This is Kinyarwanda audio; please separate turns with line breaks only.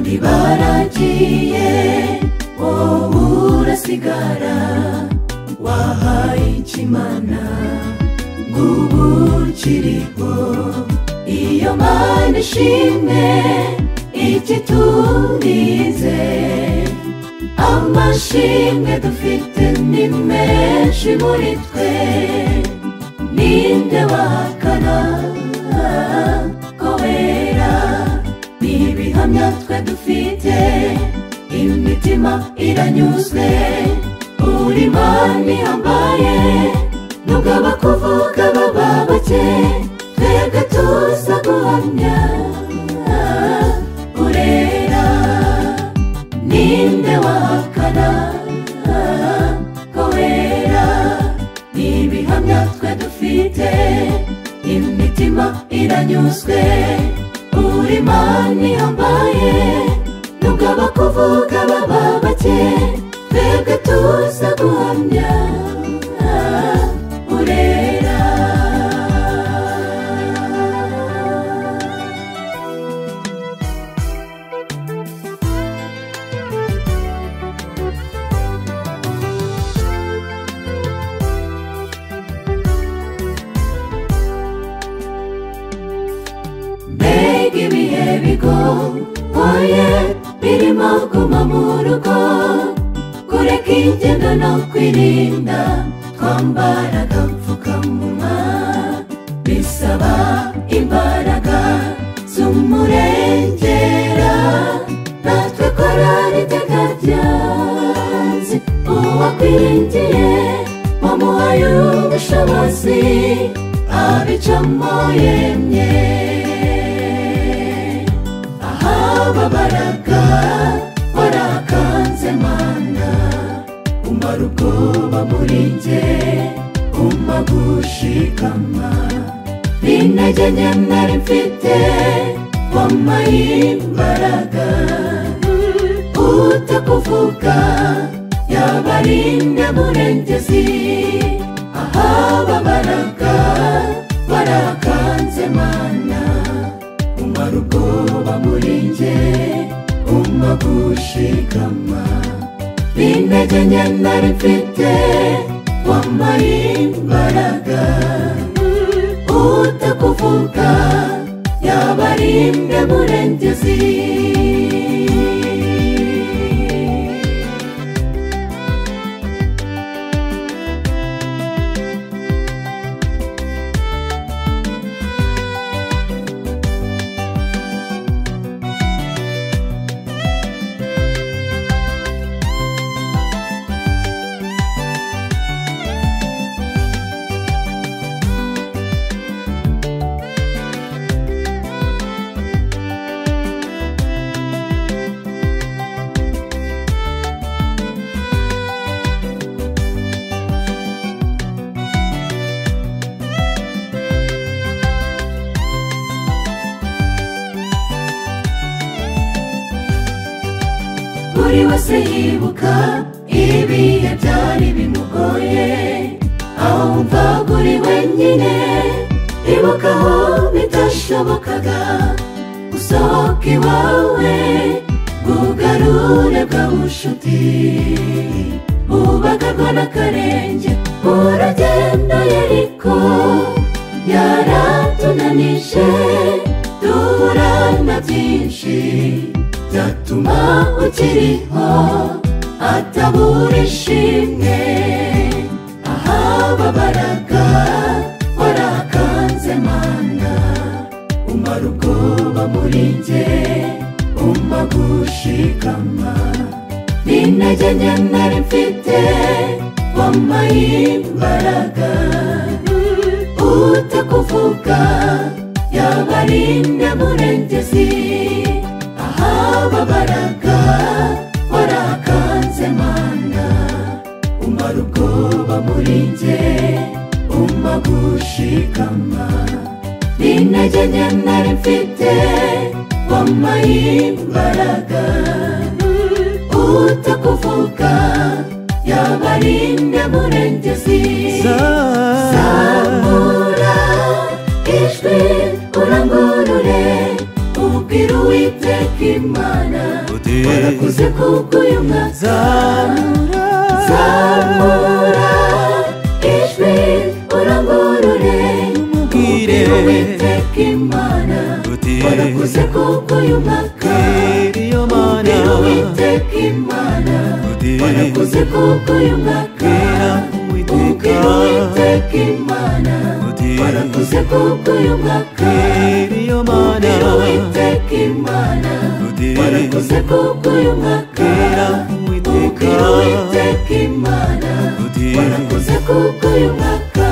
abandi baragiye wowe urasigara wahaye ikimana ngo ubu kiriho iyo mana ishimwe ikiturize amashimwe dufite ni menshi muri twe ninde wahakana ibihamya twe dufite imitima iranyuzwe. Uri mani yambaye nubwo abakuvuga baba bake twebwe tuza guhamya. Urera ninde wahakana ko wera ni ibihamya twe dufite imitima iranyuzwe. Uri mani yambaye nubwo abakuvuga baba bake twebwe tuza guhamya ibihe bigoye birimo guma mu rugo. Kureka ingendo no kwirinda twambara agapfukamunwa. Bisaba imbaraga z'umurengera. Natwe korari iteka ryanze uwakwiringiye wamuhaye ubushobozi. Abicamo yemye ahababaraga warakanze mana umara ubwoba muri nge umpa gushikama n'intege nke nari mfite wampaye imbaraga utakuvuga yaba ari murengezi ahababaraga warakanze mana burenge umma gushikama intege nari mfite wambaye imbaraga utakuvuga yaba ari imwe murengezi buri wese yibuka ibihe byari bimugoye aho wumvaga uri wenyine ibuka aho bitashobokaga gusohoka iwawe bwugarure bwa bushuti bubagarwa n'akarenge uragenda. تريها الطابور الشمني أهابا بركة وركة زمانا umarugoba muri nge umpa gushikama n'intege nke nari mfite wampaye imbaraga utakuvuga yaba ari nyamurengezi ahababaraga warakanze mana umara ubwoba muri nge umpa gushikama n'intege nke nari mfite wampaye imbaraga utakuvuga yaba ari murengezi zamura ijwi urangurure ubwira uwiteka imana.
Uti
warakuze kubw'uyu mwaka
zamura.
Zamura. Ijwi urangurure. Ubwira uwiteka imana.
Uti
warakuze kubw'uyu mwaka ubwira uwiteka imana.
Uti
warakuze kubw'uyu mwaka
ubwira Uwiteka.
imana.
Uti
warakuze kubw'uyu mwaka
iyo mana.
Ubwira uwiteka imana
uti
warakuze kubw'uyu mwaka Uwiteka. imana
uti
warakuze kubw'uyu mwaka